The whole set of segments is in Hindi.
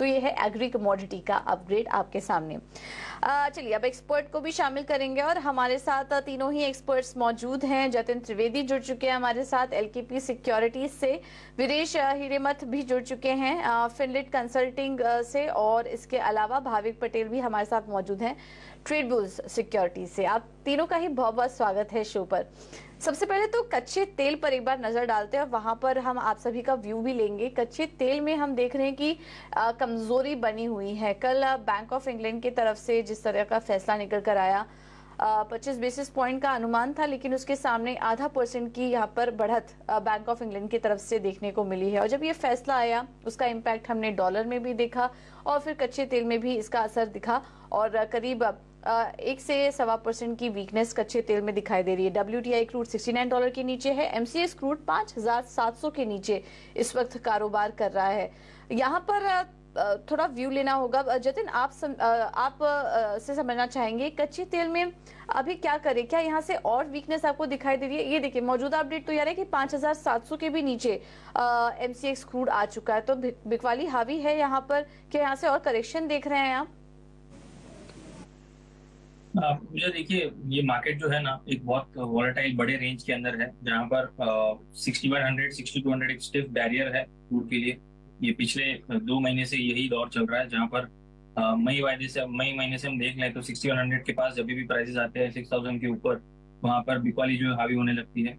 तो ये है एग्री कमोडिटी का अपग्रेड आपके सामने। चलिए, अब एक्सपर्ट को भी शामिल करेंगे और हमारे साथ तीनों ही एक्सपर्ट्स मौजूद हैं। जतिन त्रिवेदी जुड़ चुके हैं हमारे साथ एलकेपी सिक्योरिटीज से, वीरेश हिरेमथ भी जुड़ चुके हैं फिनलिट कंसल्टिंग से और इसके अलावा भाविक पटेल भी हमारे साथ मौजूद हैं ट्रेड बुल्स सिक्योरिटी से। आप तीनों का ही बहुत बहुत स्वागत है शो पर। सबसे पहले तो कच्चे तेल पर एक बार नज़र डालते हैं वहाँ पर हम आप सभी का व्यू भी लेंगे। कच्चे तेल में हम देख रहे हैं कि कमज़ोरी बनी हुई है। कल बैंक ऑफ़ इंग्लैंड की तरफ़ से जिस तरह का फैसला निकल कर आया पच्चीस बेसिस पॉइंट का अनुमान था, लेकिन उसके सामने आधा परसेंट की यहाँ पर बढ़त बैंक ऑफ़ इंग्लैंड की तरफ़ से देखने को मिली है। और जब ये फैसला आया, उसका इम्पैक्ट हमने डॉलर में भी देखा और फिर कच्चे तेल में भी इसका असर दिखा और करीब एक से सवा परसेंट की वीकनेस कच्चे तेल में दिखाई दे रही है। W T I crude sixty nine dollar के नीचे है। एमसीएस क्रूड पाँच हज़ार सात सौ के नीचे इस वक्त कारोबार कर रहा है। यहाँ पर थोड़ा व्यू लेना होगा। जतिन आप सम, आप से समझना चाहेंगे कच्चे तेल में अभी क्या करें? क्या यहाँ से और वीकनेस आपको दिखाई दे रही है? ये देखिए मौजूदा अपडेट तो यार है कि 5700 के भी नीचे एमसीएक्स क्रूड आ चुका है। तो बिकवाली हावी है यहाँ पर। क्या यहाँ से और करेक्शन देख रहे हैं आप? मुझे देखिए, ये मार्केट जो है ना, एक बहुत वॉलेटाइल बड़े रेंज के अंदर है, जहाँ पर sixty one hundred sixty two hundred एक स्टिफ बैरियर है क्रूड के लिए। ये पिछले दो महीने से यही दौर चल रहा है, जहाँ पर मई वायदे से, मई महीने से हम देख लें तो सिक्सटी वन हंड्रेड के पास जब भी प्राइसेस आते हैं सिक्स थाउज़ेंड के ऊपर, वहाँ पर बिकवाली जो है हावी होने लगती है।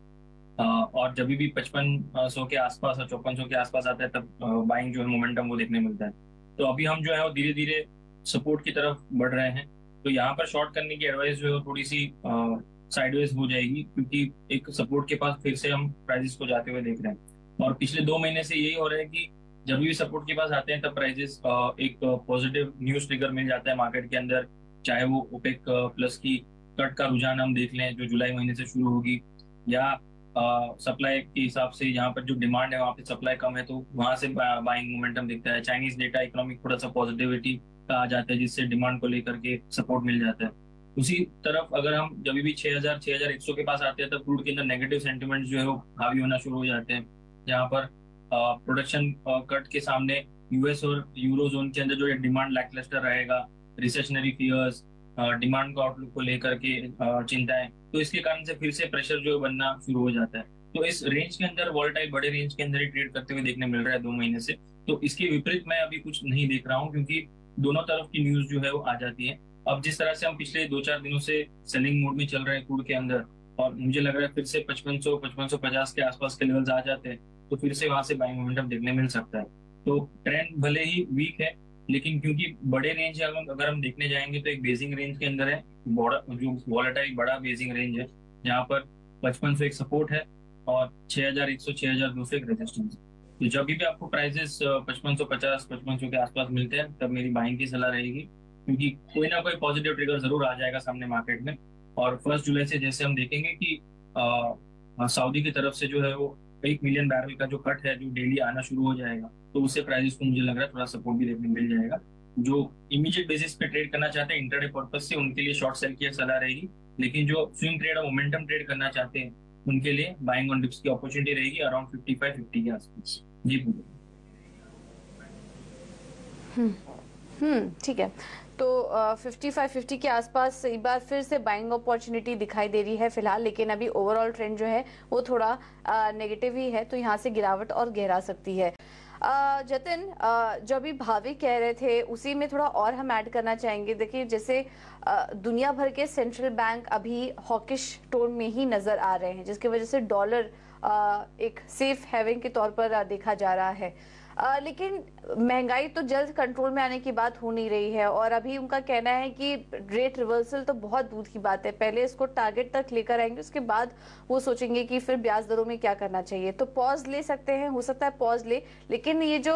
और जब भी पचपन सौ के आसपास और चौपन सौ के आसपास आता है, तब बाइंग जो है मोमेंटम वो देखने मिलता है। तो अभी हम जो है वो धीरे धीरे सपोर्ट की तरफ़ बढ़ रहे हैं। तो यहाँ पर शॉर्ट करने की एडवाइस जो है थोड़ी सी साइडवेज हो जाएगी, क्योंकि एक सपोर्ट के पास फिर से हम प्राइजेस को जाते हुए देख रहे हैं। और पिछले दो महीने से यही हो रहा है कि जब भी सपोर्ट के पास आते हैं, तब प्राइजेस एक पॉजिटिव न्यूज़ ट्रिगर मिल जाता है मार्केट के अंदर, चाहे वो ओपेक प्लस की कट का रुझान हम देख लें, जो जुलाई महीने से शुरू होगी, या सप्लाई के हिसाब से यहाँ पर जो डिमांड है, वहाँ पे सप्लाई कम है तो वहाँ से बाइंग मोमेंटम दिखता है। चाइनीज़ डेटा इकोनॉमिक थोड़ा सा पॉजिटिविटी का आ जाता है, जिससे डिमांड को लेकर के सपोर्ट मिल जाता है। उसी तरफ़ अगर हम जब भी छह हज़ार छह हज़ार एक सौ के पास आते हैं, तब क्रूड के अंदर नेगेटिव सेंटिमेंट जो है वो हावी होना शुरू हो जाते हैं। जहाँ पर प्रोडक्शन कट के सामने यूएस और यूरो जोन के अंदर जो डिमांड लैकलस्टर रहेगा रिसेशनरी फियर्स डिमांड को आउटलुक को लेकर के चिंताएँ तो इसके कारण से फिर से प्रेशर जो है बनना शुरू हो जाता है। तो इस रेंज के अंदर वॉलेटाइल बड़े रेंज के अंदर ही ट्रेड करते हुए देखने मिल रहा है दो महीने से। तो इसके विपरीत मैं अभी कुछ नहीं देख रहा हूँ, क्योंकि दोनों तरफ़ की न्यूज़ जो है वो आ जाती है। अब जिस तरह से हम पिछले दो चार दिनों से सेलिंग मोड में चल रहे हैं क्रूड के अंदर, और मुझे लग रहा है फिर से पचपन सौ पचपन सौ पचास के आसपास के लेवल्स आ जाते हैं तो फिर से वहाँ से बाइंग मोमेंटम देखने मिल सकता है। तो ट्रेंड भले ही वीक है, लेकिन क्योंकि बड़े रेंज अगर हम देखने जाएँगे तो एक बेसिंग रेंज के अंदर है, बड़ा, जो वॉलेटाइल बड़ा बेसिंग रेंज है, जहाँ पर पचपन सौ एक सपोर्ट है, और छह हज़ार एक सौ, छह हज़ार दो सौ एक रेजिस्टेंस है। तो जब भी आपको प्राइजेस पचपन सौ पचास, पचपन सौ के आसपास मिलते हैं, तब मेरी बाइंग की सलाह रहेगी। क्योंकि कोई ना कोई पॉजिटिव ट्रिगर ज़रूर आ जाएगा सामने मार्केट में। और फ़र्स्ट जुलाई से जैसे हम देखेंगे कि सऊदी की तरफ़ से जो है वो एक मिलियन बैरल का जो कट है, जो डेली आना शुरू हो जाएगा तो उससे प्राइजेस को मुझे लग रहा है थोड़ा सपोर्ट भी देखने मिल जाएगा। जो इमीडिएट बेसिस पे ट्रेड करना चाहते हैं इंटरडे पर्पज से उनके लिए शॉर्ट सेल की सलाह रहेगी। लेकिन जो स्विंग ट्रेड और मोमेंटम ट्रेड करना चाहते हैं, उनके लिए बाइंग ऑन डिप्स की अपॉर्चुनिटी रहेगी अराउंड फिफ्टी फाइव फिफ्टी के आसपास। हम्म हम्म ठीक है। तो फिफ्टी फाइव फिफ्टी के आसपास एक बार फिर से बाइंग अपॉर्चुनिटी दिखाई दे रही है फ़िलहाल, लेकिन अभी ओवरऑल ट्रेंड जो है, वो थोड़ा नेगेटिव ही है तो यहाँ से गिरावट और गहरा सकती है। जतिन जो अभी भावी कह रहे थे, उसी में थोड़ा और हम ऐड करना चाहेंगे। देखिए, जैसे दुनिया भर के सेंट्रल बैंक अभी हॉकिश टोन में ही नज़र आ रहे हैं, जिसकी वजह से डॉलर एक सेफ़ हेविंग के तौर पर देखा जा रहा है। आ, लेकिन महँगाई तो जल्द कंट्रोल में आने की बात हो नहीं रही है और अभी उनका कहना है कि रेट रिवर्सल तो बहुत दूर की बात है। पहले इसको टारगेट तक लेकर आएँगे उसके बाद वो सोचेंगे कि फिर ब्याज दरों में क्या करना चाहिए। तो पॉज ले सकते हैं हो सकता है पॉज ले लेकिन ये जो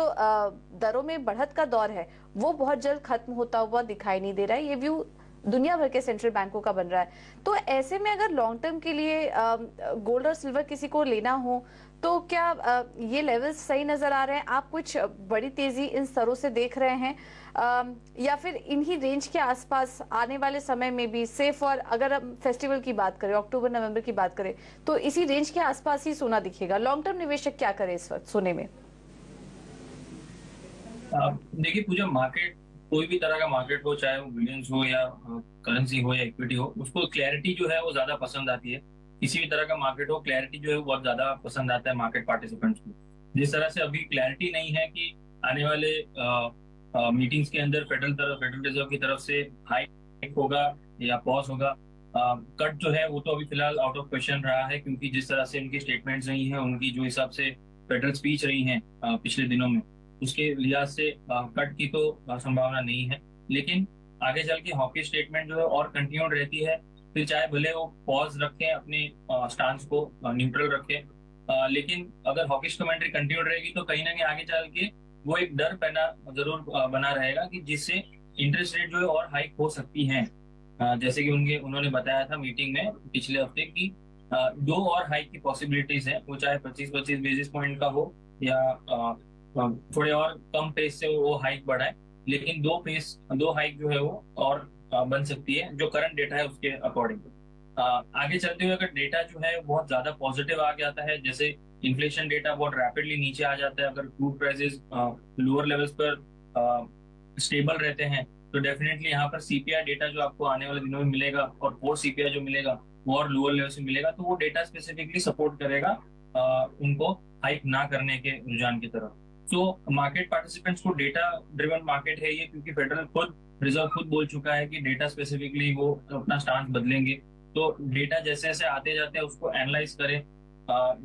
दरों में बढ़त का दौर है वो बहुत जल्द खत्म होता हुआ दिखाई नहीं दे रहा है। ये व्यू दुनिया भर के सेंट्रल बैंकों का बन रहा है। तो ऐसे में अगर लॉन्ग टर्म के लिए गोल्ड और सिल्वर किसी को लेना हो तो क्या ये लेवल्स सही नज़र आ रहे हैं? आप कुछ बड़ी तेज़ी इन स्तरों से देख रहे हैं? या फिर इन्हीं रेंज के आसपास आने वाले समय में भी सेफ़ और अगर हम फेस्टिवल की बात करें अक्टूबर नवंबर की बात करें तो इसी रेंज के आसपास ही सोना दिखेगा। लॉन्ग टर्म निवेशक क्या करे इस वक्त सोने में? देखिए पूजा मार्केट कोई भी तरह का मार्केट हो, चाहे वो बिलियंस हो या करेंसी हो या इक्विटी हो, उसको क्लैरिटी जो है वो ज़्यादा पसंद आती है। किसी भी तरह का मार्केट हो क्लैरिटी जो है वो बहुत ज़्यादा पसंद आता है मार्केट पार्टिसिपेंट्स को। जिस तरह से अभी क्लैरिटी नहीं है कि आने वाले मीटिंग्स के अंदर फेडरल तरफ़ फेडरल रिज़र्व की तरफ़ से हाई होगा या पॉज होगा कट जो है वो तो अभी फ़िलहाल आउट ऑफ़ क्वेश्चन रहा है, क्योंकि जिस तरह से उनकी स्टेटमेंट्स रही हैं, उनकी जो हिसाब से फेडरल स्पीच रही हैं पिछले दिनों में उसके लिहाज से कट की तो संभावना नहीं है। लेकिन आगे चल के हॉकी स्टेटमेंट जो है और कंटिन्यूड रहती है। फिर चाहे भले वो पॉज रखें अपने स्टांस को न्यूट्रल रखें। लेकिन अगर हॉकी कमेंट्री कंटिन्यू रहेगी तो कहीं ना कहीं आगे चल के वो एक डर पैदा ज़रूर बना रहेगा कि जिससे इंटरेस्ट रेट जो है और हाइक हो सकती है। जैसे कि उनके, उन्होंने बताया था मीटिंग में पिछले हफ़्ते की दो और हाइक की पॉसिबिलिटीज है। वो चाहे पच्चीस पच्चीस बेसिस पॉइंट का हो या थोड़े और कम पेस से वो हाइक बढ़ाए लेकिन दो पेस दो हाइक जो है वो और बन सकती है जो करंट डेटा है उसके अकॉर्डिंग आगे चलते हुए अगर डेटा जो है बहुत ज़्यादा पॉजिटिव आ जाता है जैसे इन्फ्लेशन डेटा बहुत रैपिडली नीचे आ जाता है अगर क्रूड प्राइसेस लोअर लेवल्स पर स्टेबल रहते हैं तो डेफिनेटली यहाँ पर सीपीआई डेटा जो आपको आने वाले दिनों में मिलेगा और कोर सीपीआई जो मिलेगा वो और लोअर लेवल से मिलेगा तो वो डेटा स्पेसिफिकली सपोर्ट करेगा आ, उनको हाइक ना करने के रुझान की तरफ़। तो मार्केट पार्टिसिपेंट्स को डेटा ड्रिवन मार्केट है ये, क्योंकि फेडरल खुद रिज़र्व खुद बोल चुका है कि डेटा स्पेसिफिकली वो अपना स्टांस बदलेंगे। तो डेटा जैसे जैसे आते जाते हैं, उसको एनालाइज करें।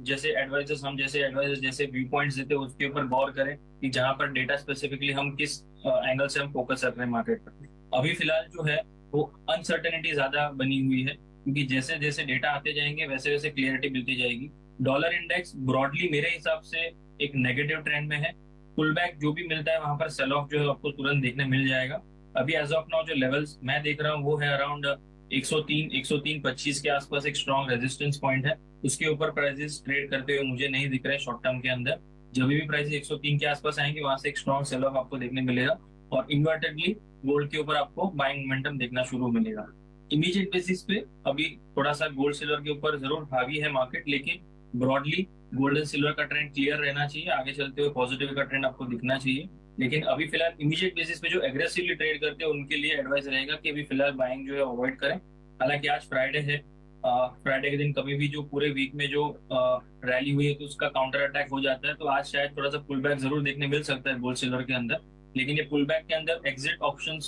जैसे एडवाइजर्स हम जैसे एडवाइजर्स जैसे व्यू पॉइंट्स देते हैं, उसके ऊपर गौर करें कि जहाँ पर डेटा स्पेसिफिकली हम किस एंगल से हम फोकस कर रहे हैं मार्केट पर। अभी फ़िलहाल जो है, वो अनसर्टेनिटी ज़्यादा बनी हुई है। क्योंकि जैसे जैसे डेटा आते जाएँगे, वैसे वैसे क्लियरिटी मिलती जाएगी। डॉलर इंडेक्स ब्रॉडली मेरे हिसाब से एक नेगेटिव ट्रेंड में है। पुल बैक जो भी मिलता है, वहाँ पर सेल ऑफ़ जो है, आपको तुरंत देखने मिल जाएगा। अभी एज ऑफ़ नाउ जो लेवल्स मैं देख रहा हूँ, वो है अराउंड 103 103 25 के आसपास एक स्ट्रॉन्ग रेजिस्टेंस पॉइंट है। उसके ऊपर प्राइसेस ट्रेड करते हुए मुझे नहीं दिख रहे शॉर्ट टर्म के अंदर। जब भी प्राइस 103 के आसपास आएँगे, वहाँ से एक स्ट्रॉन्ग सेल ऑफ़ आपको देखने मिलेगा। और इन्वर्टेडली गोल्ड के ऊपर आपको बाइंग मोमेंटम देखना शुरू मिलेगा। इमीडिएट बेसिस पे अभी थोड़ा सा गोल्ड सिल्वर के ऊपर ज़रूर हावी है मार्केट लेकिन ब्रॉडली गोल्ड एंड सिल्वर का ट्रेंड क्लियर रहना चाहिए। आगे चलते हुए पॉजिटिव का ट्रेंड आपको दिखना चाहिए। लेकिन अभी फ़िलहाल इमीडिएट बेसिस पे जो एग्रेसिवली ट्रेड करते हैं, उनके लिए एडवाइस रहेगा कि अभी फ़िलहाल बाइंग जो है अवॉइड करें। हालाँकि आज फ्राइडे है फ्राइडे के दिन कभी भी जो पूरे वीक में जो रैली हुई है तो उसका काउंटर अटैक हो जाता है। तो आज शायद थोड़ा सा पुल बैक ज़रूर देखने मिल सकता है गोल्ड सिल्वर के अंदर। लेकिन ये पुल बैक के अंदर एग्जिट ऑप्शन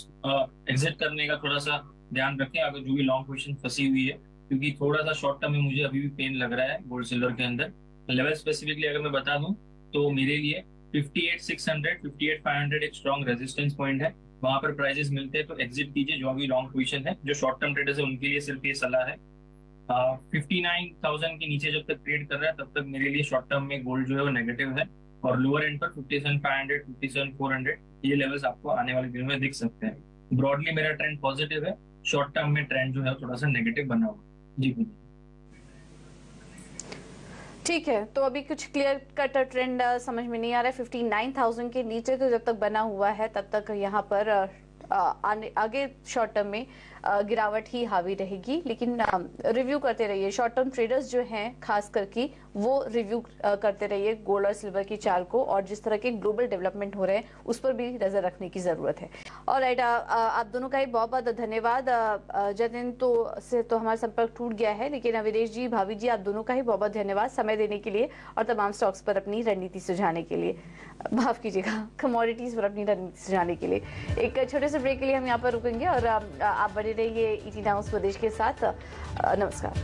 एग्जिट करने का थोड़ा सा ध्यान रखें अगर जो भी लॉन्ग पोजिशन फंसी हुई है क्योंकि थोड़ा सा शॉर्ट टर्म में मुझे अभी भी पेन लग रहा है गोल्ड सिल्वर के अंदर। लेवल स्पेसिफिकली अगर मैं बता दूँ तो मेरे लिए 58,600, 58,500 एक स्ट्रॉन्ग रेजिस्टेंस पॉइंट है। वहाँ पर प्राइजेस मिलते हैं तो एग्जिट कीजिए जो अभी लॉन्ग पोजिशन है जो शॉर्ट टर्म ट्रेडर्स है उनके लिए सिर्फ़ ये सलाह है। फिफ्टी नाइन थाउज़ेंड के नीचे जब तक ट्रेड कर रहा है तब तक मेरे लिए शॉर्ट टर्म में गोल्ड जो है वो नेगेटिव है। और लोअर एंड पर fifty seven five hundred fifty seven four hundred ये लेवल्स आपको आने वाले दिनों में दिख सकते हैं। ब्रॉडली मेरा ट्रेंड पॉजिटिव है शॉर्ट टर्म में ट्रेंड जो है थोड़ा सा नेगेटिव बना हुआ जी ठीक है तो अभी कुछ क्लियर कट ट्रेंड समझ में नहीं आ रहा है। फिफ्टी नाइन थाउज़ेंड के नीचे तो जब तक बना हुआ है, तब तक यहाँ पर आगे शॉर्ट टर्म में गिरावट ही हावी रहेगी। लेकिन रिव्यू करते रहिए। शॉर्ट टर्म ट्रेडर्स जो हैं, खास करके, वो रिव्यू करते रहिए गोल्ड और सिल्वर की चाल को। और जिस तरह के ग्लोबल डेवलपमेंट हो रहे हैं, उस पर भी नज़र रखने की ज़रूरत है। और राइट आप दोनों का ही बहुत बहुत धन्यवाद। जतिन तो से तो हमारा संपर्क टूट गया है, लेकिन अविनेश जी, भाभी जी, आप दोनों का ही बहुत बहुत धन्यवाद समय देने के लिए और तमाम स्टॉक्स पर अपनी रणनीति सुझाने के लिए। माफ़ कीजिएगा कमोडिटीज पर अपनी रणनीति सुझाने के लिए। एक छोटे से ब्रेक के लिए हम यहाँ पर रुकेंगे और आप बने रहिए ईटी नाउस प्रदेश के साथ। नमस्कार।